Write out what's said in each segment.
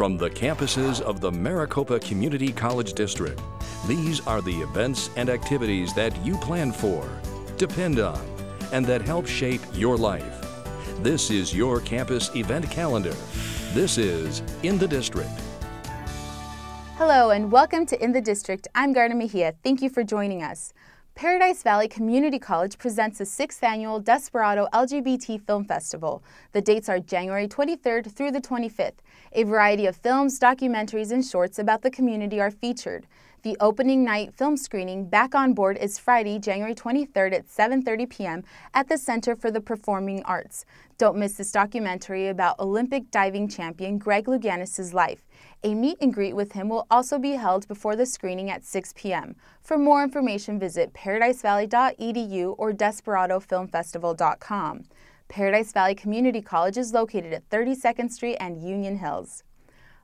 From the campuses of the Maricopa Community College District, these are the events and activities that you plan for, depend on, and that help shape your life. This is your campus event calendar. This is In the District. Hello and welcome to In the District. I'm Garna Mejia. Thank you for joining us. Paradise Valley Community College presents the 6th annual Desperado LGBT Film Festival. The dates are January 23rd through the 25th. A variety of films, documentaries, and shorts about the community are featured. The opening night film screening Back on Board is Friday, January 23rd at 7:30 p.m. at the Center for the Performing Arts. Don't miss this documentary about Olympic diving champion Greg Louganis' life. A meet and greet with him will also be held before the screening at 6 p.m. For more information, visit paradisevalley.edu or desperadofilmfestival.com. Paradise Valley Community College is located at 32nd Street and Union Hills.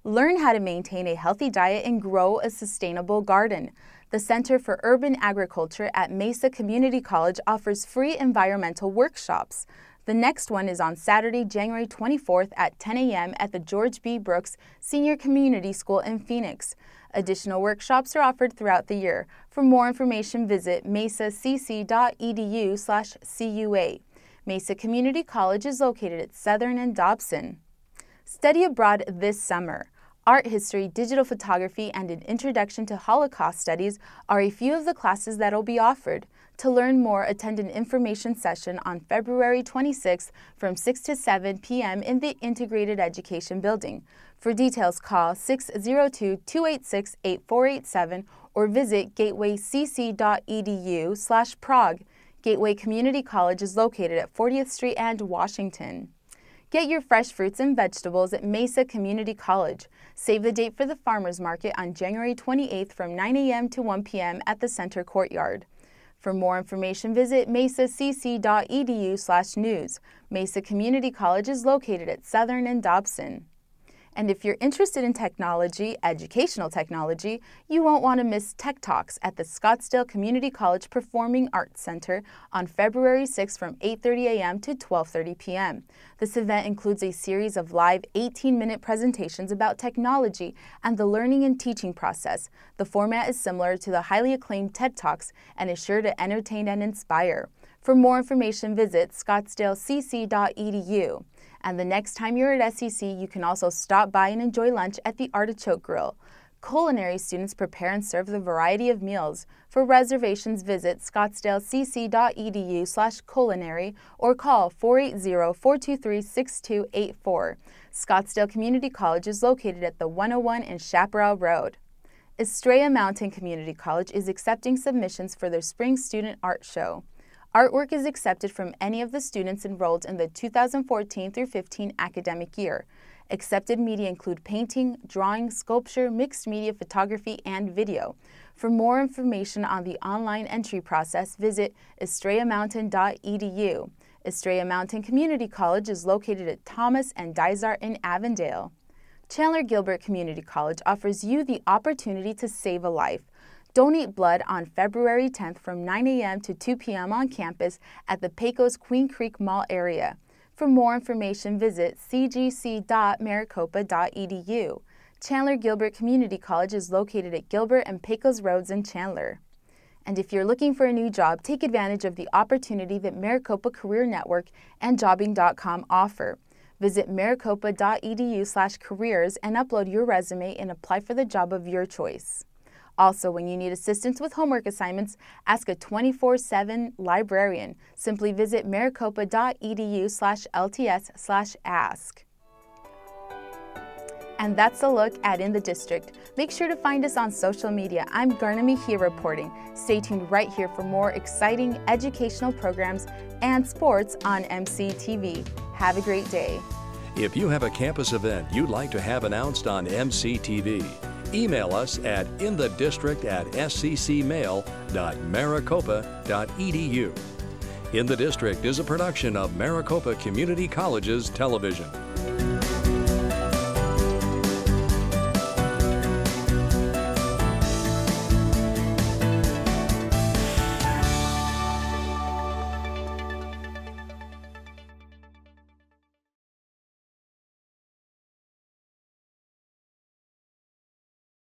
Learn how to maintain a healthy diet and grow a sustainable garden. The Center for Urban Agriculture at Mesa Community College offers free environmental workshops. The next one is on Saturday, January 24th at 10 a.m. at the George B. Brooks Senior Community School in Phoenix. Additional workshops are offered throughout the year. For more information, visit mesacc.edu/cua. Mesa Community College is located at Southern and Dobson. Study abroad this summer. Art history, digital photography, and an introduction to Holocaust studies are a few of the classes that will be offered. To learn more, attend an information session on February 26th from 6 to 7 p.m. in the Integrated Education Building. For details, call 602 286 8487 or visit gatewaycc.edu slash Prague. Gateway Community College is located at 40th Street and Washington. Get your fresh fruits and vegetables at Mesa Community College. Save the date for the farmers market on January 28th from 9 a.m. to 1 p.m. at the center courtyard. For more information, visit mesacc.edu/news. Mesa Community College is located at Southern and Dobson. And if you're interested in technology, educational technology, you won't want to miss Tech Talks at the Scottsdale Community College Performing Arts Center on February 6 from 8:30 a.m. to 12:30 p.m. This event includes a series of live 18-minute presentations about technology and the learning and teaching process. The format is similar to the highly acclaimed TED Talks and is sure to entertain and inspire. For more information, visit scottsdalecc.edu. And the next time you're at SCC, you can also stop by and enjoy lunch at the Artichoke Grill. Culinary students prepare and serve a variety of meals. For reservations, visit scottsdalecc.edu slash culinary or call 480-423-6284. Scottsdale Community College is located at the 101 in Chaparral Road. Estrella Mountain Community College is accepting submissions for their Spring Student Art Show. Artwork is accepted from any of the students enrolled in the 2014 through 15 academic year. Accepted media include painting, drawing, sculpture, mixed media photography, and video. For more information on the online entry process, visit estrellamountain.edu. Estrella Mountain Community College is located at Thomas and Dysart in Avondale. Chandler Gilbert Community College offers you the opportunity to save a life. Donate blood on February 10th from 9 a.m. to 2 p.m. on campus at the Pecos Queen Creek Mall area. For more information, visit cgc.maricopa.edu. Chandler Gilbert Community College is located at Gilbert and Pecos Roads in Chandler. And if you're looking for a new job, take advantage of the opportunity that Maricopa Career Network and Jobing.com offer. Visit maricopa.edu/careers and upload your resume and apply for the job of your choice. Also, when you need assistance with homework assignments, ask a 24-7 librarian. Simply visit maricopa.edu slash LTS slash ask. And that's a look at In the District. Make sure to find us on social media. I'm Garna here reporting. Stay tuned right here for more exciting educational programs and sports on MCTV. Have a great day. If you have a campus event you'd like to have announced on MCTV, Email us at inthedistrict at sccmail.maricopa.edu. In the District is a production of Maricopa Community College's television.